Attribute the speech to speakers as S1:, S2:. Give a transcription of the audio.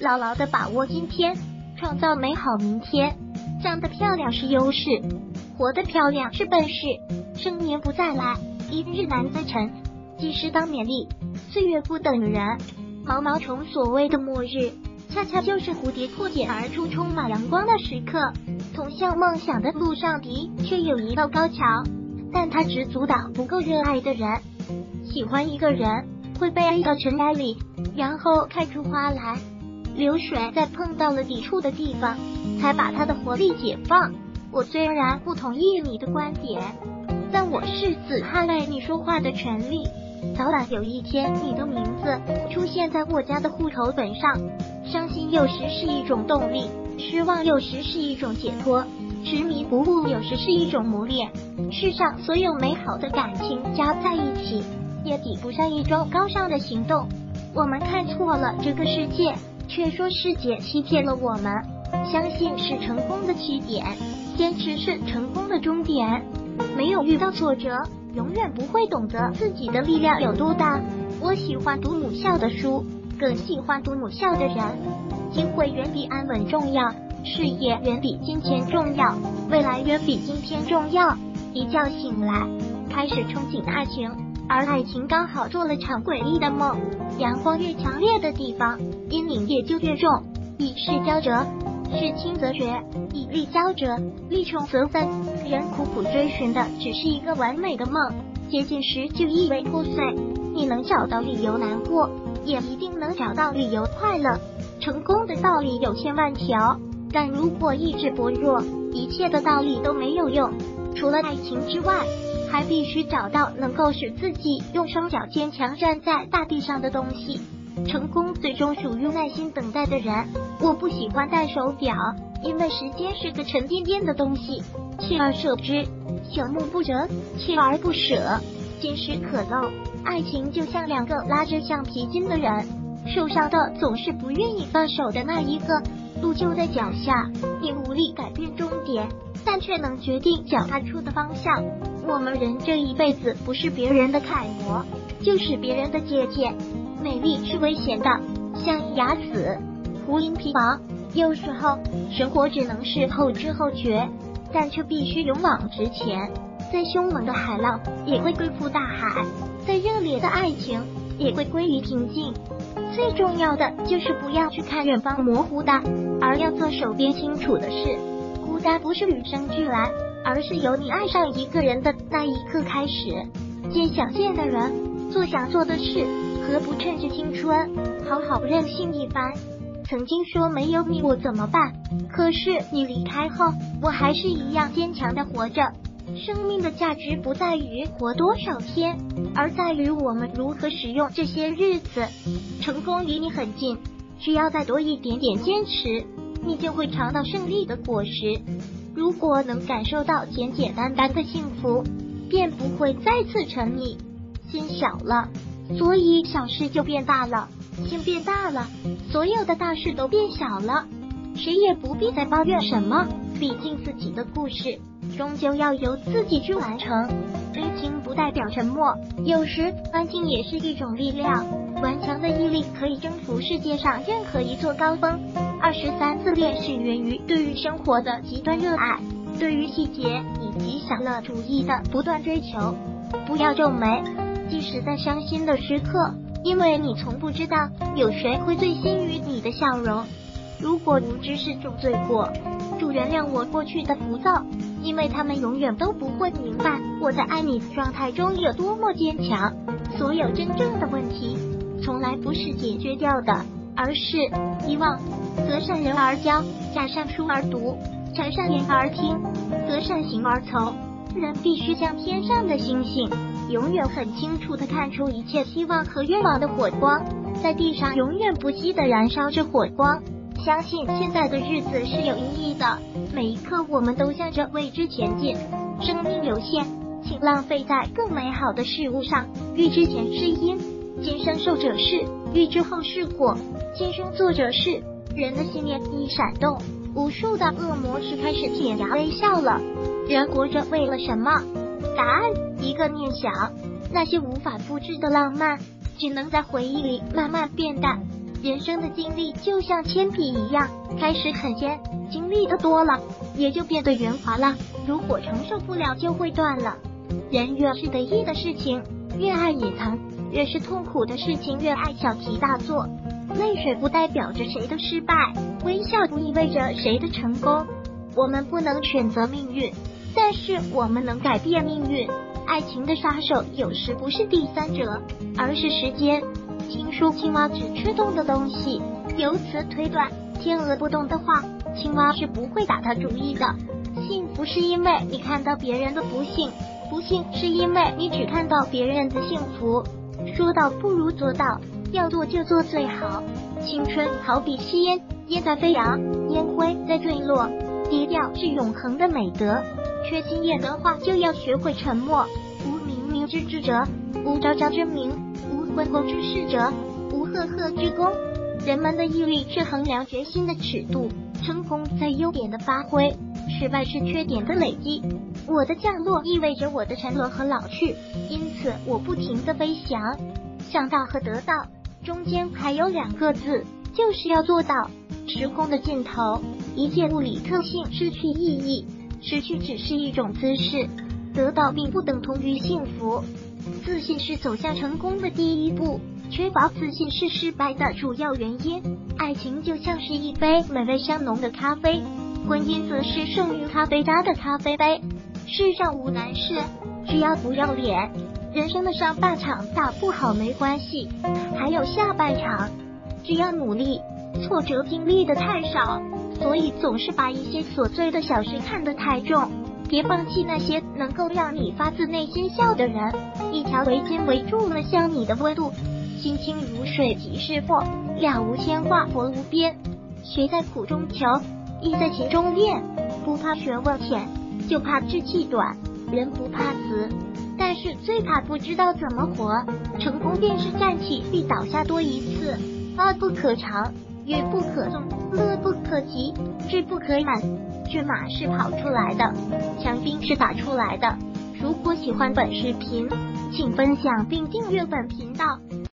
S1: 牢牢的把握今天，创造美好明天。长得漂亮是优势，活得漂亮是本事。生年不再来，一日难再晨。及时当勉励，岁月不等人。毛毛虫所谓的末日，恰恰就是蝴蝶破茧而出、充满阳光的时刻。通向梦想的路上的确有一道高桥，但它只阻挡不够热爱的人。喜欢一个人，会被爱到尘埃里，然后开出花来。流水在碰到了抵触的地方，才把它的活力解放。我虽然不同意你的观点，但我誓死捍卫你说话的权利。早晚有一天，你的名字出现在我家的户口本上。伤心有时是一种动力，失望有时是一种解脱，执迷不悟有时是一种磨练。世上所有美好的感情加在一起。也抵不上一桩高尚的行动。我们看错了这个世界，却说世界欺骗了我们。相信是成功的起点，坚持是成功的终点。没有遇到挫折，永远不会懂得自己的力量有多大。我喜欢读母校的书，更喜欢读母校的人。机会远比安稳重要，事业远比金钱重要，未来远比今天重要。一觉醒来，开始憧憬爱情。而爱情刚好做了场诡异的梦，阳光越强烈的地方，阴影也就越重。以势交折，事轻则绝；以力交折，力穷则分。人苦苦追寻的只是一个完美的梦，接近时就意味破碎。你能找到理由难过，也一定能找到理由快乐。成功的道理有千万条，但如果意志薄弱，一切的道理都没有用。除了爱情之外。还必须找到能够使自己用双脚坚强站在大地上的东西。成功最终属于耐心等待的人。我不喜欢戴手表，因为时间是个沉甸甸的东西，锲而舍之，朽木不折，锲而不舍，金石可镂。爱情就像两个拉着橡皮筋的人，受伤的总是不愿意放手的那一个。路就在脚下，你无力改变终点，但却能决定脚踏出的方向。我们人这一辈子，不是别人的楷模，就是别人的借鉴。美丽是危险的，像牙子，胡因皮毛。有时候，生活只能是后知后觉，但却必须勇往直前。再凶猛的海浪，也会归附大海；再热烈的爱情，也会归于平静。最重要的就是不要去看远方模糊的，而要做手边清楚的事。孤单不是与生俱来。而是由你爱上一个人的那一刻开始，见想见的人，做想做的事，何不趁着青春，好好任性一番？曾经说没有你我怎么办？可是你离开后，我还是一样坚强的活着。生命的价值不在于活多少天，而在于我们如何使用这些日子。成功离你很近，只要再多一点点坚持，你就会尝到胜利的果实。如果能感受到简简单单的幸福，便不会再次沉溺。心小了，所以小事就变大了；心变大了，所有的大事都变小了。谁也不必再抱怨什么，毕竟自己的故事终究要由自己去完成。悲情不代表沉默，有时安静也是一种力量。顽强的毅力可以征服世界上任何一座高峰。二十三自恋是源于对于生活的极端热爱，对于细节以及享乐主义的不断追求。不要皱眉，即使在伤心的时刻，因为你从不知道有谁会醉心于你的笑容。如果无知是种罪过，祝原谅我过去的浮躁，因为他们永远都不会明白我在爱你的状态中有多么坚强。所有真正的问题。从来不是解决掉的，而是遗忘。择善人而交，假善书而读，善善言而听，择善行而从。人必须像天上的星星，永远很清楚的看出一切希望和愿望的火光，在地上永远不息的燃烧着火光。相信现在的日子是有意义的，每一刻我们都向着未知前进。生命有限，请浪费在更美好的事物上。欲知前世因。今生受者是，欲知后事果。今生作者是，人的信念一闪动，无数的恶魔是开始舔牙微笑了。人活着为了什么？答案一个念想。那些无法复制的浪漫，只能在回忆里慢慢变淡。人生的经历就像铅笔一样，开始很尖，经历的多了，也就变得圆滑了。如果承受不了，就会断了。人越是得意的事情，越爱隐藏；越是痛苦的事情，越爱小题大做。泪水不代表着谁的失败，微笑不意味着谁的成功。我们不能选择命运，但是我们能改变命运。爱情的杀手有时不是第三者，而是时间。听说青蛙只吃动的东西，由此推断，天鹅不动的话，青蛙是不会打他主意的。幸福是因为你看到别人的不幸，不幸是因为你只看到别人的幸福。说到不如做到，要做就做最好。青春好比吸烟，烟在飞扬，烟灰在坠落，低调是永恒的美德。缺经验的话，就要学会沉默。无明明之智者，无昭昭之明。无昏昏之事者，无赫赫之功。人们的毅力是衡量决心的尺度，成功在优点的发挥，失败是缺点的累积。我的降落意味着我的沉沦和老去，因此我不停的飞翔。想到和得到中间还有两个字，就是要做到。时空的尽头，一切物理特性失去意义，失去只是一种姿势，得到并不等同于幸福。自信是走向成功的第一步，缺乏自信是失败的主要原因。爱情就像是一杯美味香浓的咖啡，婚姻则是剩余咖啡渣的咖啡杯。世上无难事，只要不要脸。人生的上半场打不好没关系，还有下半场，只要努力。挫折经历的太少，所以总是把一些琐碎的小事看得太重。别放弃那些能够让你发自内心笑的人。一条围巾围住了像你的温度，心清如水即是佛，了无牵挂佛无边。谁在苦中求，意在其中练。不怕学问浅，就怕志气短。人不怕死，但是最怕不知道怎么活。成功便是站起必倒下多一次。发不可长，语不可纵，乐不可及，志不可满。骏马是跑出来的，强兵是打出来的。如果喜欢本视频，请分享并订阅本频道。